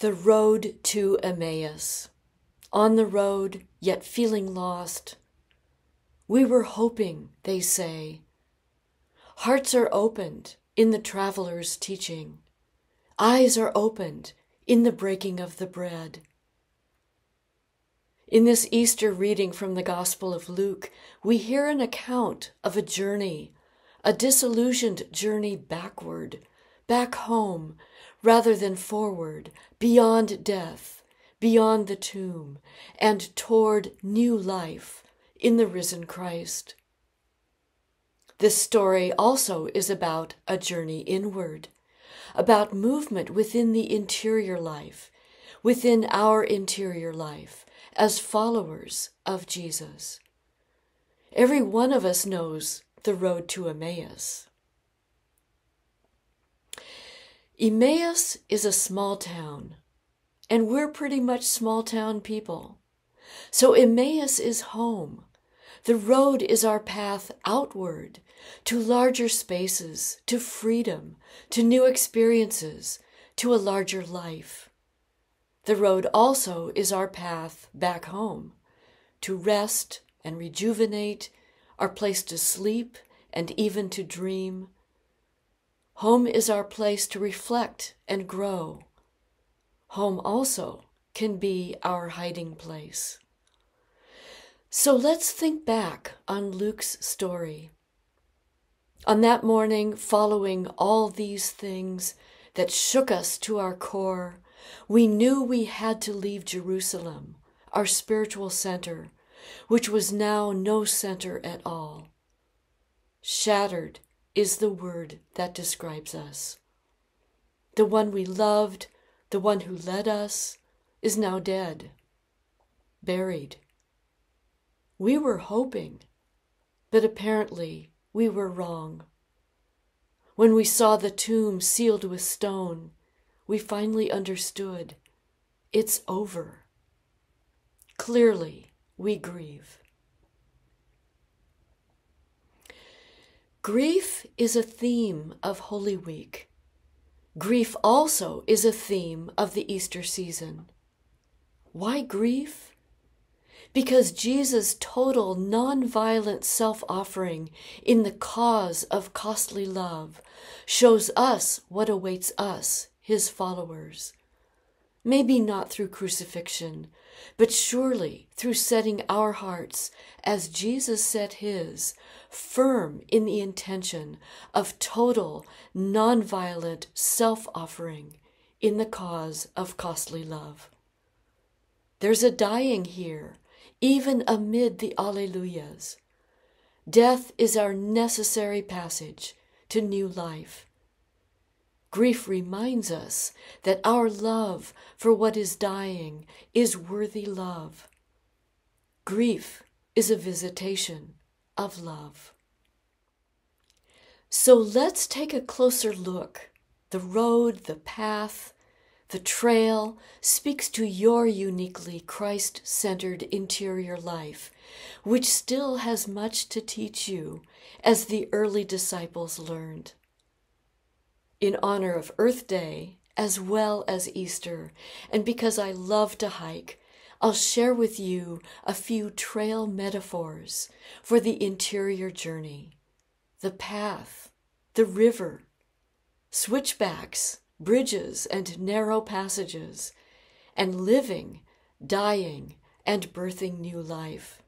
The road to Emmaus. On the road, yet feeling lost. We were hoping, they say. Hearts are opened in the traveler's teaching. Eyes are opened in the breaking of the bread. In this Easter reading from the Gospel of Luke, we hear an account of a journey, a disillusioned journey backward, back home, rather than forward, beyond death, beyond the tomb, and toward new life in the risen Christ. This story also is about a journey inward, about movement within the interior life, within our interior life as followers of Jesus. Every one of us knows the road to Emmaus. Emmaus is a small town, and we're pretty much small town people. So Emmaus is home. The road is our path outward to larger spaces, to freedom, to new experiences, to a larger life. The road also is our path back home to rest and rejuvenate, our place to sleep and even to dream, Home is our place to reflect and grow. Home also can be our hiding place. So let's think back on Luke's story. On that morning, following all these things that shook us to our core, we knew we had to leave Jerusalem, our spiritual center, which was now no center at all. Shattered is the word that describes us. The one we loved, the one who led us, is now dead, buried. We were hoping, but apparently we were wrong. When we saw the tomb sealed with stone, we finally understood it's over. Clearly, we grieve. Grief is a theme of Holy Week. Grief also is a theme of the Easter season. Why grief? Because Jesus' total nonviolent self offering in the cause of costly love shows us what awaits us, his followers. Maybe not through crucifixion, but surely through setting our hearts, as Jesus set his, firm in the intention of total, nonviolent self offering in the cause of costly love. There's a dying here, even amid the Alleluias. Death is our necessary passage to new life. Grief reminds us that our love for what is dying is worthy love. Grief is a visitation of love. So let's take a closer look. The road, the path, the trail speaks to your uniquely Christ centered interior life, which still has much to teach you, as the early disciples learned. In honor of Earth Day, as well as Easter, and because I love to hike, I'll share with you a few trail metaphors for the interior journey the path, the river, switchbacks, bridges, and narrow passages, and living, dying, and birthing new life.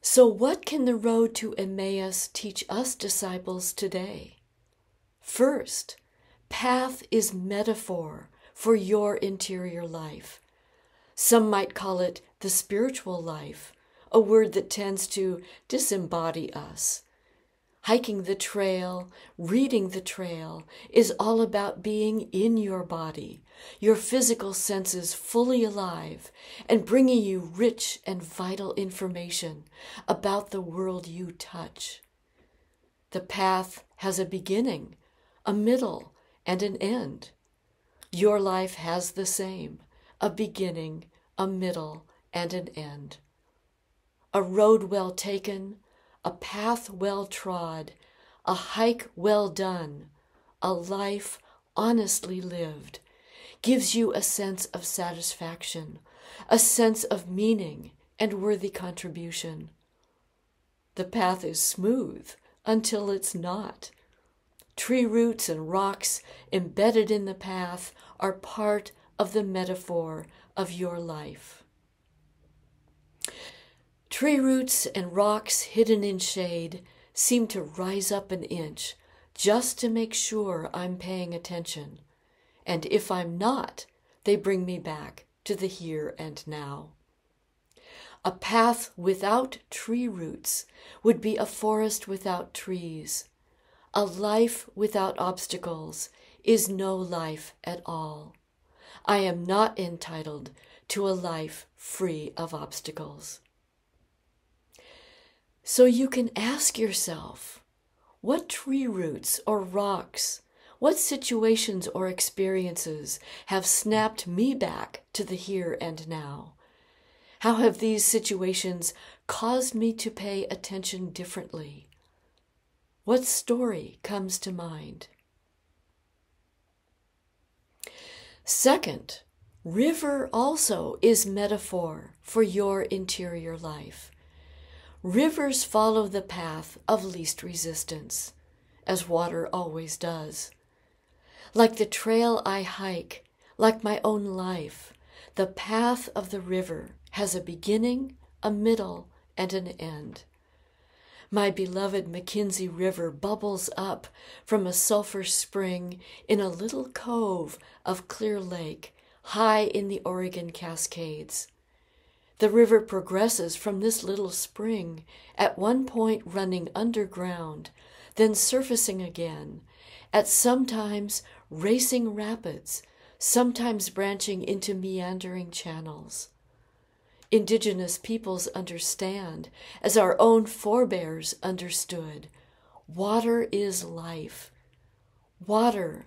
So, what can the road to Emmaus teach us disciples today? First, path is metaphor for your interior life. Some might call it the spiritual life, a word that tends to disembody us. Hiking the trail, reading the trail, is all about being in your body, your physical senses fully alive, and bringing you rich and vital information about the world you touch. The path has a beginning, a middle, and an end. Your life has the same a beginning, a middle, and an end. A road well taken, a path well trod, a hike well done, a life honestly lived gives you a sense of satisfaction, a sense of meaning and worthy contribution. The path is smooth until it's not. Tree roots and rocks embedded in the path are part of the metaphor of your life. Tree roots and rocks hidden in shade seem to rise up an inch just to make sure I'm paying attention. And if I'm not, they bring me back to the here and now. A path without tree roots would be a forest without trees. A life without obstacles is no life at all. I am not entitled to a life free of obstacles. So you can ask yourself what tree roots or rocks, what situations or experiences have snapped me back to the here and now? How have these situations caused me to pay attention differently? What story comes to mind? Second, river also is metaphor for your interior life. Rivers follow the path of least resistance, as water always does. Like the trail I hike, like my own life, the path of the river has a beginning, a middle, and an end. My beloved McKenzie River bubbles up from a sulfur spring in a little cove of Clear Lake high in the Oregon Cascades. The river progresses from this little spring, at one point running underground, then surfacing again, at sometimes racing rapids, sometimes branching into meandering channels. Indigenous peoples understand, as our own forebears understood, water is life. Water,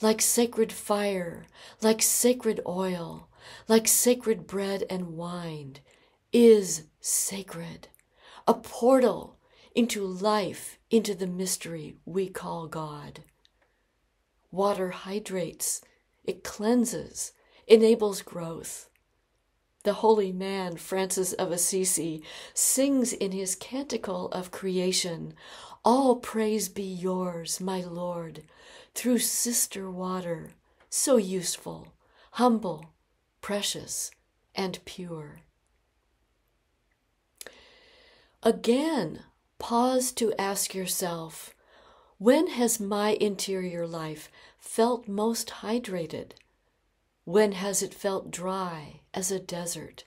like sacred fire, like sacred oil, like sacred bread and wine, is sacred, a portal into life, into the mystery we call God. Water hydrates, it cleanses, enables growth. The holy man Francis of Assisi sings in his canticle of creation All praise be yours, my Lord, through sister water, so useful, humble, precious, and pure. Again, pause to ask yourself when has my interior life felt most hydrated? When has it felt dry as a desert?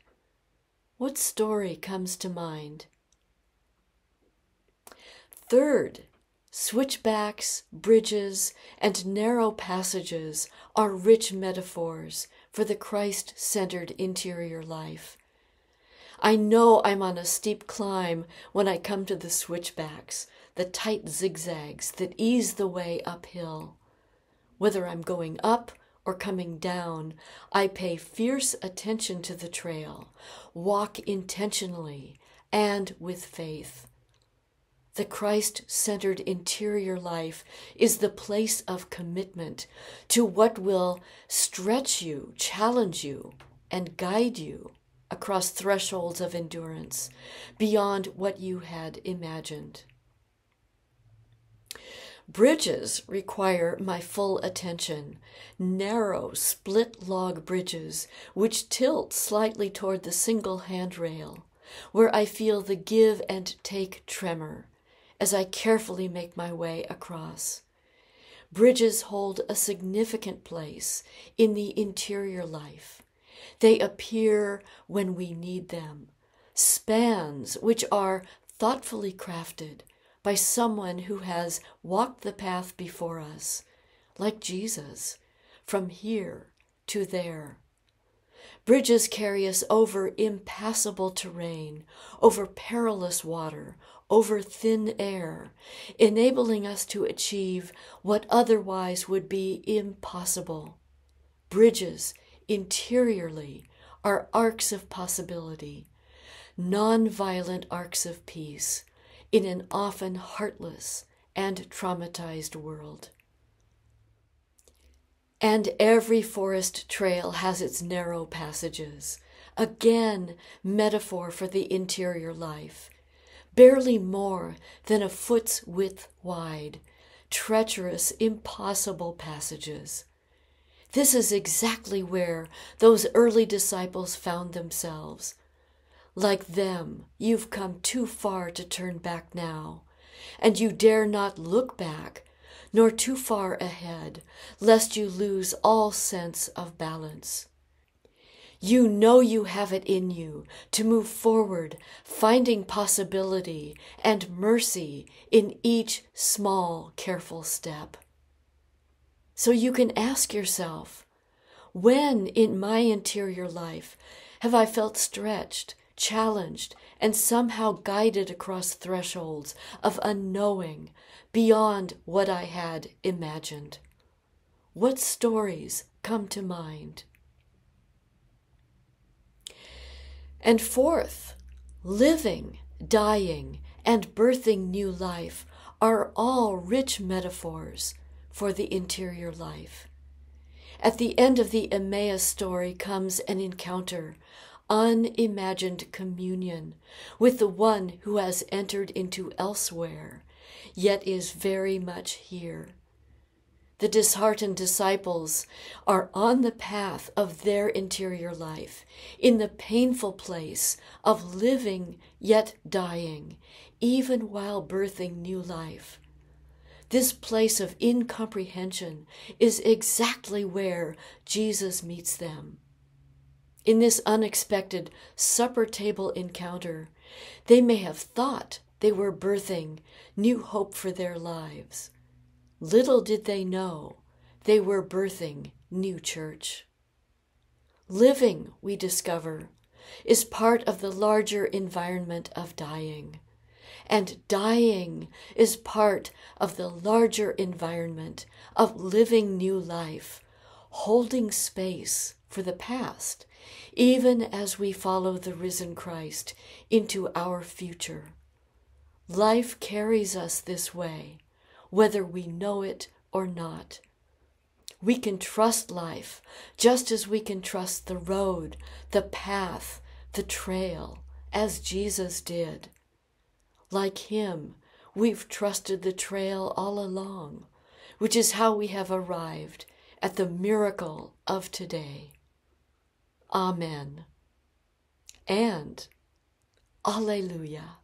What story comes to mind? Third, switchbacks, bridges, and narrow passages are rich metaphors for the Christ centered interior life. I know I'm on a steep climb when I come to the switchbacks, the tight zigzags that ease the way uphill. Whether I'm going up or coming down, I pay fierce attention to the trail, walk intentionally and with faith. The Christ centered interior life is the place of commitment to what will stretch you, challenge you, and guide you across thresholds of endurance beyond what you had imagined. Bridges require my full attention, narrow split log bridges which tilt slightly toward the single handrail, where I feel the give and take tremor as I carefully make my way across. Bridges hold a significant place in the interior life. They appear when we need them, spans which are thoughtfully crafted by someone who has walked the path before us, like Jesus, from here to there. Bridges carry us over impassable terrain, over perilous water, over thin air, enabling us to achieve what otherwise would be impossible. Bridges, interiorly, are arcs of possibility, non-violent arcs of peace in an often heartless and traumatized world. And every forest trail has its narrow passages. Again, metaphor for the interior life. Barely more than a foot's width wide, treacherous, impossible passages. This is exactly where those early disciples found themselves. Like them, you've come too far to turn back now, and you dare not look back, nor too far ahead, lest you lose all sense of balance. You know you have it in you to move forward, finding possibility and mercy in each small, careful step. So you can ask yourself when in my interior life have I felt stretched, challenged, and somehow guided across thresholds of unknowing beyond what I had imagined? What stories come to mind? And fourth, living, dying, and birthing new life are all rich metaphors for the interior life. At the end of the Emmaus story comes an encounter, unimagined communion with the one who has entered into elsewhere, yet is very much here. The disheartened disciples are on the path of their interior life, in the painful place of living yet dying, even while birthing new life. This place of incomprehension is exactly where Jesus meets them. In this unexpected supper table encounter, they may have thought they were birthing new hope for their lives. Little did they know they were birthing new church. Living, we discover, is part of the larger environment of dying and dying is part of the larger environment of living new life, holding space for the past, even as we follow the risen Christ into our future. Life carries us this way, whether we know it or not. We can trust life just as we can trust the road, the path, the trail, as Jesus did. Like him, we've trusted the trail all along, which is how we have arrived at the miracle of today. Amen. And Alleluia.